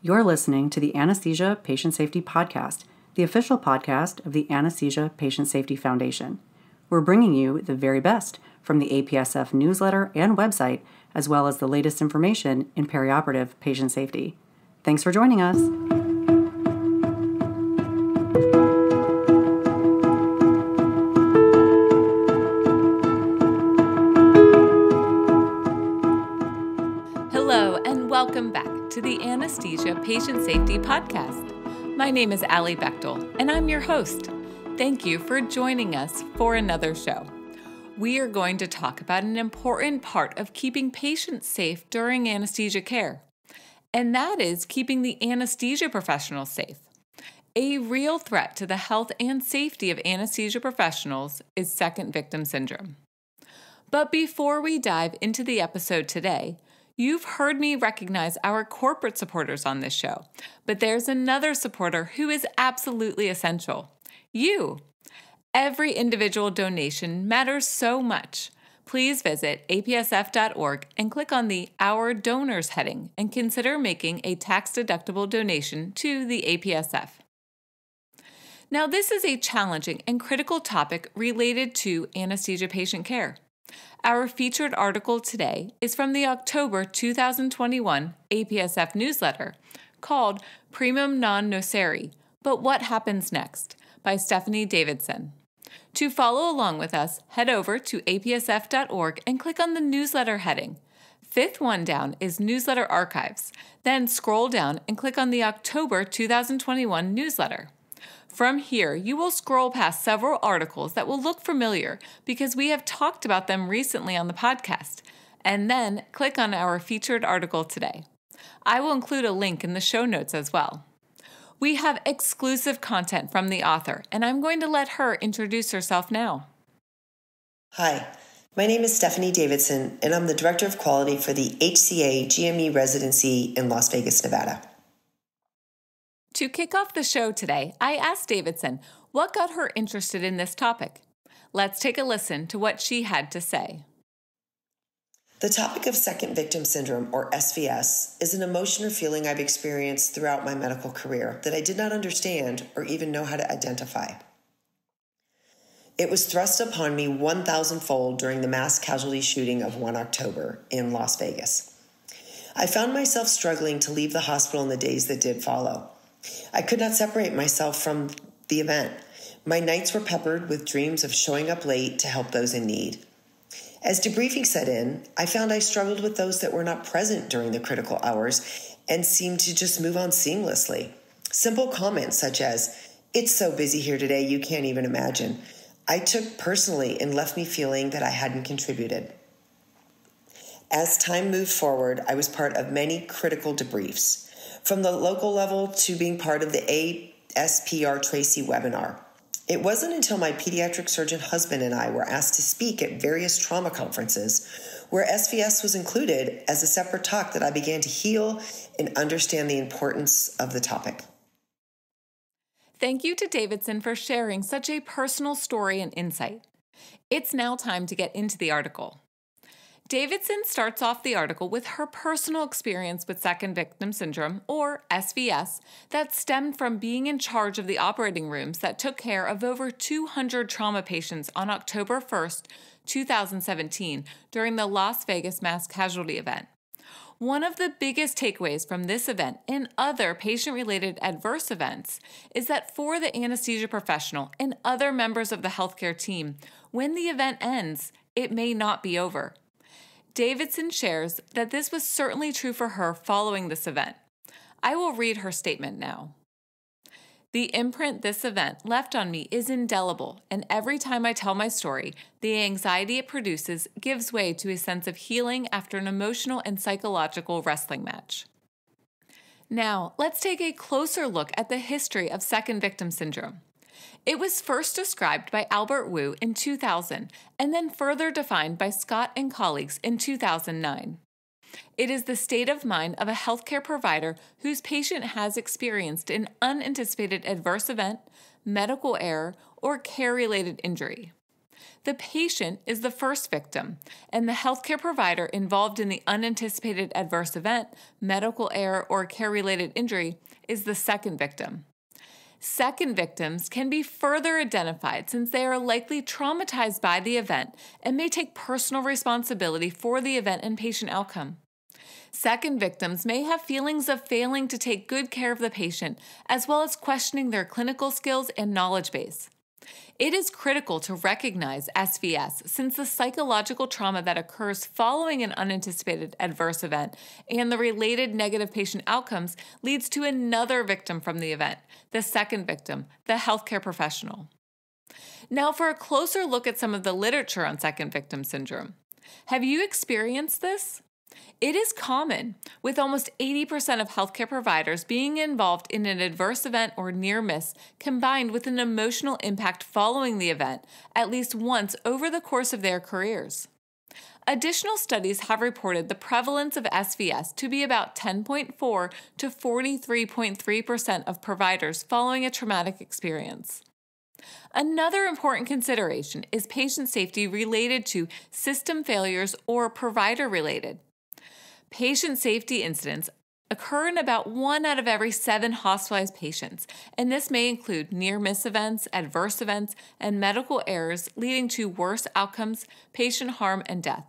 You're listening to the Anesthesia Patient Safety Podcast, the official podcast of the Anesthesia Patient Safety Foundation. We're bringing you the very best from the APSF newsletter and website, as well as the latest information in perioperative patient safety. Thanks for joining us. Anesthesia Patient Safety Podcast. My name is Alli Bechtel, and I'm your host. Thank you for joining us for another show. We are going to talk about an important part of keeping patients safe during anesthesia care, and that is keeping the anesthesia professionals safe. A real threat to the health and safety of anesthesia professionals is second victim syndrome. But before we dive into the episode today, You've heard me recognize our corporate supporters on this show, but there's another supporter who is absolutely essential you. Every individual donation matters so much. Please visit apsf.org and click on the Our Donors heading and consider making a tax deductible donation to the APSF. Now, this is a challenging and critical topic related to anesthesia patient care. Our featured article today is from the October 2021 APSF newsletter called Primum Non Nocere But What Happens Next by Stephanie Davidson. To follow along with us, head over to apsf.org and click on the newsletter heading. Fifth one down is Newsletter Archives. Then scroll down and click on the October 2021 newsletter. From here, you will scroll past several articles that will look familiar because we have talked about them recently on the podcast, and then click on our featured article today. I will include a link in the show notes as well. We have exclusive content from the author, and I'm going to let her introduce herself now. Hi, my name is Stephanie Davidson, and I'm the Director of Quality for the HCA GME residency in Las Vegas, Nevada. To kick off the show today, I asked Davidson what got her interested in this topic. Let's take a listen to what she had to say. The topic of second victim syndrome, or SVS, is an emotion or feeling I've experienced throughout my medical career that I did not understand or even know how to identify. It was thrust upon me 1,000 fold during the mass casualty shooting of 1 October in Las Vegas. I found myself struggling to leave the hospital in the days that did follow. I could not separate myself from the event. My nights were peppered with dreams of showing up late to help those in need. As debriefing set in, I found I struggled with those that were not present during the critical hours and seemed to just move on seamlessly. Simple comments such as, It's so busy here today, you can't even imagine, I took personally and left me feeling that I hadn't contributed. As time moved forward, I was part of many critical debriefs from the local level to being part of the ASPR TRACIE webinar. It wasn't until my pediatric surgeon husband and I were asked to speak at various trauma conferences where SVS was included as a separate talk that I began to heal and understand the importance of the topic. Thank you to Davidson for sharing such a personal story and insight. It's now time to get into the article. Davidson starts off the article with her personal experience with second victim syndrome, or SVS, that stemmed from being in charge of the operating rooms that took care of over 200 trauma patients on October 1st, 2017, during the Las Vegas mass casualty event. One of the biggest takeaways from this event and other patient related adverse events is that for the anesthesia professional and other members of the healthcare team, when the event ends, it may not be over. Davidson shares that this was certainly true for her following this event. I will read her statement now. The imprint this event left on me is indelible, and every time I tell my story, the anxiety it produces gives way to a sense of healing after an emotional and psychological wrestling match. Now, let's take a closer look at the history of second victim syndrome. It was first described by Albert Wu in 2000 and then further defined by Scott and colleagues in 2009. It is the state of mind of a healthcare provider whose patient has experienced an unanticipated adverse event, medical error, or care related injury. The patient is the first victim, and the healthcare provider involved in the unanticipated adverse event, medical error, or care related injury is the second victim. Second victims can be further identified since they are likely traumatized by the event and may take personal responsibility for the event and patient outcome. Second victims may have feelings of failing to take good care of the patient, as well as questioning their clinical skills and knowledge base. It is critical to recognize SVS since the psychological trauma that occurs following an unanticipated adverse event and the related negative patient outcomes leads to another victim from the event, the second victim, the healthcare professional. Now, for a closer look at some of the literature on second victim syndrome. Have you experienced this? It is common, with almost 80% of healthcare providers being involved in an adverse event or near miss, combined with an emotional impact following the event at least once over the course of their careers. Additional studies have reported the prevalence of SVS to be about 10.4 to 43.3% of providers following a traumatic experience. Another important consideration is patient safety related to system failures or provider related. Patient safety incidents occur in about one out of every seven hospitalized patients, and this may include near miss events, adverse events, and medical errors leading to worse outcomes, patient harm, and death.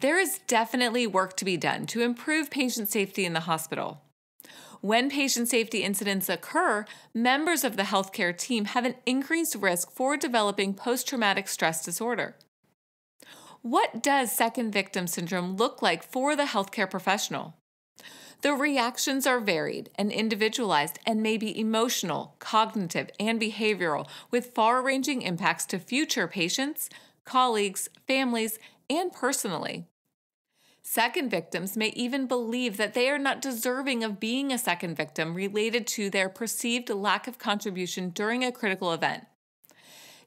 There is definitely work to be done to improve patient safety in the hospital. When patient safety incidents occur, members of the healthcare team have an increased risk for developing post traumatic stress disorder. What does second victim syndrome look like for the healthcare professional? The reactions are varied and individualized and may be emotional, cognitive, and behavioral, with far ranging impacts to future patients, colleagues, families, and personally. Second victims may even believe that they are not deserving of being a second victim related to their perceived lack of contribution during a critical event.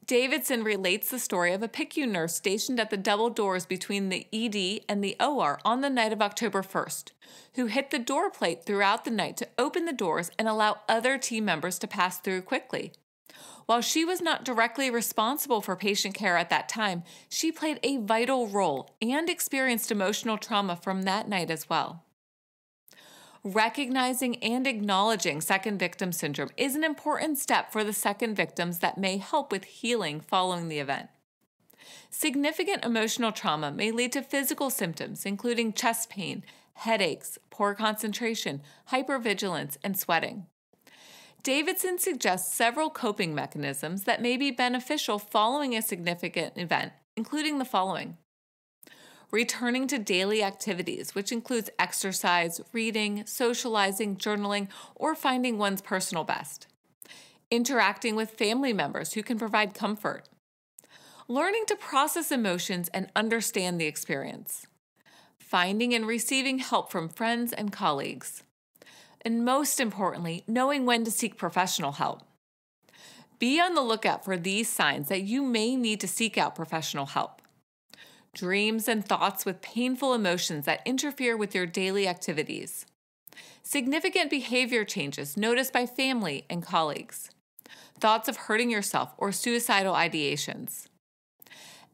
Davidson relates the story of a PICU nurse stationed at the double doors between the ED and the OR on the night of October 1st, who hit the door plate throughout the night to open the doors and allow other team members to pass through quickly. While she was not directly responsible for patient care at that time, she played a vital role and experienced emotional trauma from that night as well. Recognizing and acknowledging second victim syndrome is an important step for the second victims that may help with healing following the event. Significant emotional trauma may lead to physical symptoms, including chest pain, headaches, poor concentration, hypervigilance, and sweating. Davidson suggests several coping mechanisms that may be beneficial following a significant event, including the following returning to daily activities, which includes exercise, reading, socializing, journaling, or finding one's personal best, interacting with family members who can provide comfort, learning to process emotions and understand the experience, finding and receiving help from friends and colleagues, and most importantly, knowing when to seek professional help. Be on the lookout for these signs that you may need to seek out professional help dreams and thoughts with painful emotions that interfere with your daily activities, significant behavior changes noticed by family and colleagues, thoughts of hurting yourself or suicidal ideations.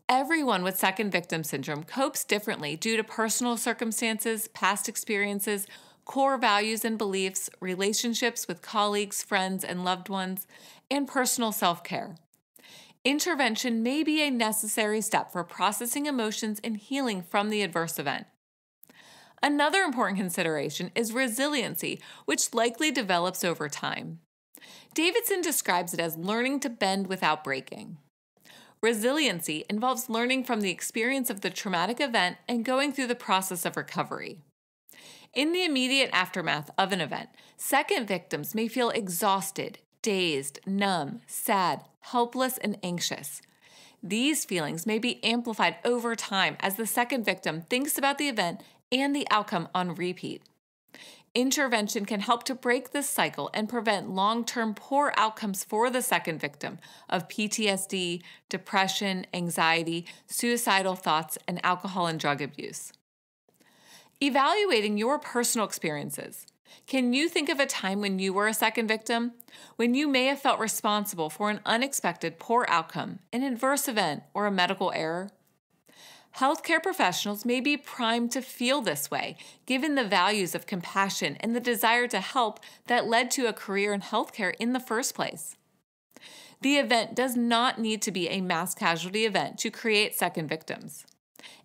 Everyone with second victim syndrome copes differently due to personal circumstances, past experiences, core values and beliefs, relationships with colleagues, friends, and loved ones, and personal self care. Intervention may be a necessary step for processing emotions and healing from the adverse event. Another important consideration is resiliency, which likely develops over time. Davidson describes it as learning to bend without breaking. Resiliency involves learning from the experience of the traumatic event and going through the process of recovery. In the immediate aftermath of an event, second victims may feel exhausted, dazed, numb, sad, helpless, and anxious. These feelings may be amplified over time as the second victim thinks about the event and the outcome on repeat. Intervention can help to break this cycle and prevent long term poor outcomes for the second victim of PTSD, depression, anxiety, suicidal thoughts, and alcohol and drug abuse. Evaluating your personal experiences Can you think of a time when you were a second victim? When you may have felt responsible for an unexpected poor outcome, an adverse event, or a medical error? Healthcare professionals may be primed to feel this way, given the values of compassion and the desire to help that led to a career in healthcare in the first place. The event does not need to be a mass casualty event to create second victims.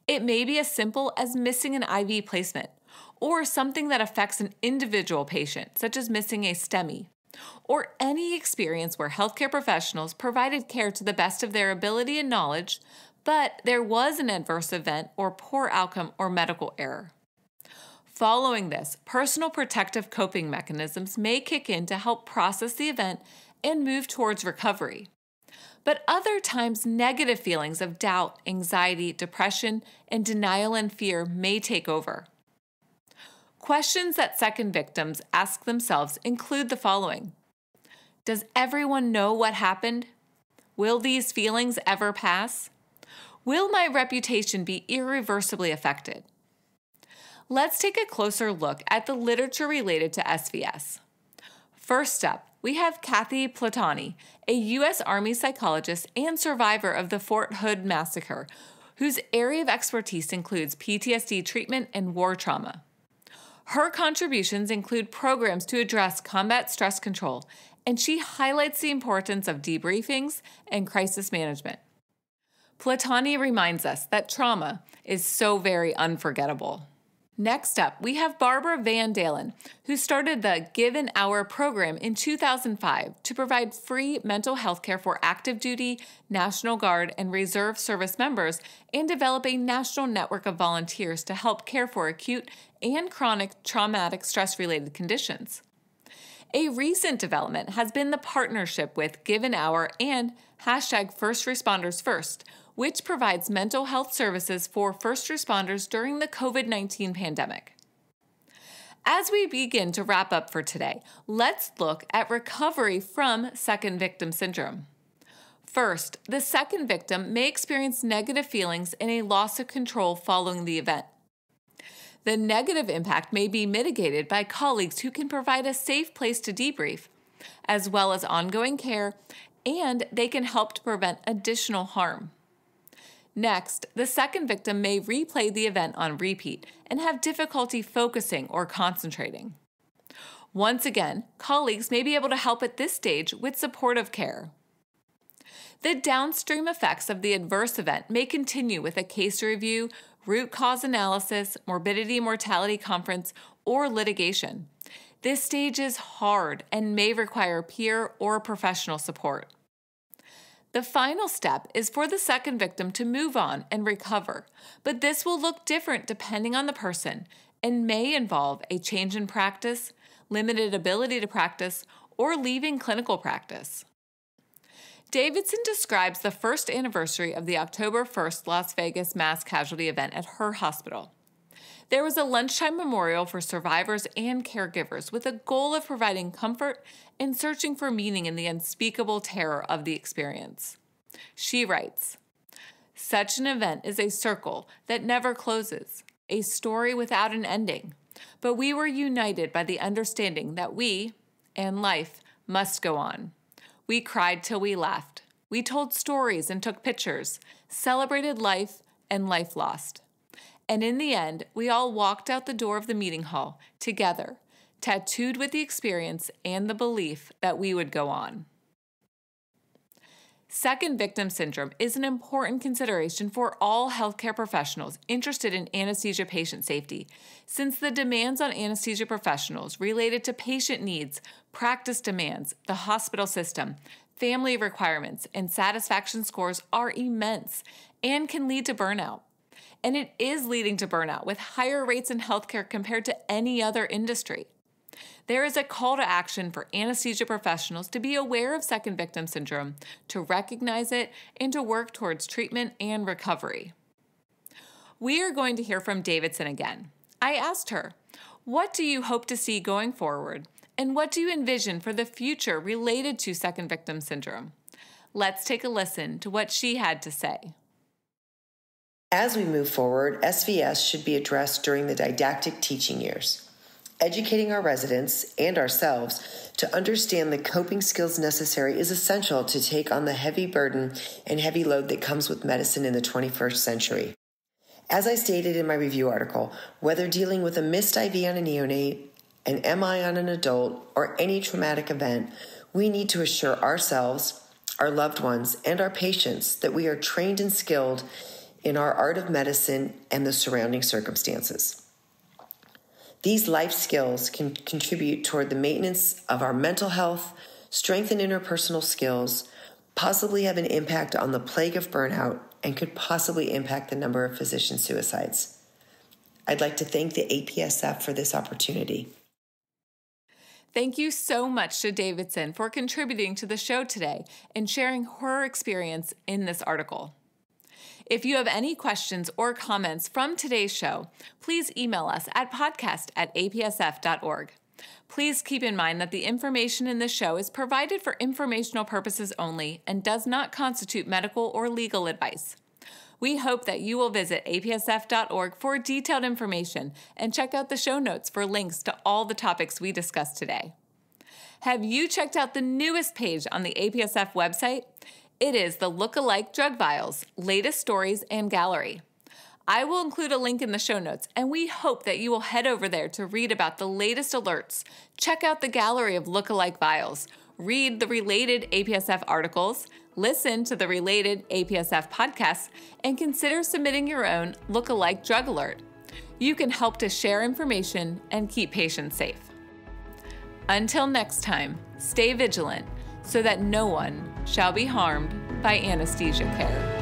It may be as simple as missing an IV placement, or something that affects an individual patient, such as missing a STEMI, or any experience where healthcare professionals provided care to the best of their ability and knowledge, but there was an adverse event or poor outcome or medical error. Following this, personal protective coping mechanisms may kick in to help process the event and move towards recovery. But other times, negative feelings of doubt, anxiety, depression, and denial and fear may take over. Questions that second victims ask themselves include the following Does everyone know what happened? Will these feelings ever pass? Will my reputation be irreversibly affected? Let's take a closer look at the literature related to SVS. First up, we have Kathy Platoni, a U.S. Army psychologist and survivor of the Fort Hood massacre, whose area of expertise includes PTSD treatment and war trauma. Her contributions include programs to address combat stress control, and she highlights the importance of debriefings and crisis management. Platoni reminds us that trauma is so very unforgettable. Next up, we have Barbara Van Dahlen, who started the Give an Hour program in 2005 to provide free mental health care for active duty, National Guard, and Reserve Service members and develop a national network of volunteers to help care for acute and chronic traumatic stress related conditions. A recent development has been the partnership with Give an Hour and hashtag First Responders First, which provides mental health services for first responders during the COVID 19 pandemic. As we begin to wrap up for today, let's look at recovery from second victim syndrome. First, the second victim may experience negative feelings and a loss of control following the event. The negative impact may be mitigated by colleagues who can provide a safe place to debrief, as well as ongoing care, and they can help to prevent additional harm. Next, the second victim may replay the event on repeat and have difficulty focusing or concentrating. Once again, colleagues may be able to help at this stage with supportive care. The downstream effects of the adverse event may continue with a case review, root cause analysis, morbidity mortality conference, or litigation. This stage is hard and may require peer or professional support. The final step is for the second victim to move on and recover, but this will look different depending on the person and may involve a change in practice, limited ability to practice, or leaving clinical practice. Davidson describes the first anniversary of the October 1st Las Vegas mass casualty event at her hospital. There was a lunchtime memorial for survivors and caregivers with a goal of providing comfort and searching for meaning in the unspeakable terror of the experience. She writes Such an event is a circle that never closes, a story without an ending. But we were united by the understanding that we, and life, must go on. We cried till we laughed. We told stories and took pictures, celebrated life and life lost. And in the end, we all walked out the door of the meeting hall together, tattooed with the experience and the belief that we would go on. Second victim syndrome is an important consideration for all healthcare professionals interested in anesthesia patient safety, since the demands on anesthesia professionals related to patient needs, practice demands, the hospital system, family requirements, and satisfaction scores are immense and can lead to burnout and it is leading to burnout with higher rates in healthcare compared to any other industry. There is a call to action for anesthesia professionals to be aware of second victim syndrome, to recognize it, and to work towards treatment and recovery. We are going to hear from Davidson again. I asked her, What do you hope to see going forward? And what do you envision for the future related to second victim syndrome? Let's take a listen to what she had to say. As we move forward, SVS should be addressed during the didactic teaching years. Educating our residents and ourselves to understand the coping skills necessary is essential to take on the heavy burden and heavy load that comes with medicine in the 21st century. As I stated in my review article, whether dealing with a missed IV on a neonate, an MI on an adult, or any traumatic event, we need to assure ourselves, our loved ones, and our patients that we are trained and skilled in our art of medicine and the surrounding circumstances. These life skills can contribute toward the maintenance of our mental health, strengthen interpersonal skills, possibly have an impact on the plague of burnout, and could possibly impact the number of physician suicides. I'd like to thank the APSF for this opportunity. Thank you so much to Davidson for contributing to the show today and sharing her experience in this article. If you have any questions or comments from today's show, please email us at podcast at apsf.org. Please keep in mind that the information in this show is provided for informational purposes only and does not constitute medical or legal advice. We hope that you will visit apsf.org for detailed information and check out the show notes for links to all the topics we discussed today. Have you checked out the newest page on the APSF website? It is the Look-alike Drug Vials, latest stories and gallery. I will include a link in the show notes, and we hope that you will head over there to read about the latest alerts, check out the gallery of look-alike vials, read the related APSF articles, listen to the related APSF podcasts, and consider submitting your own look-alike drug alert. You can help to share information and keep patients safe. Until next time, stay vigilant so that no one shall be harmed by anesthesia care.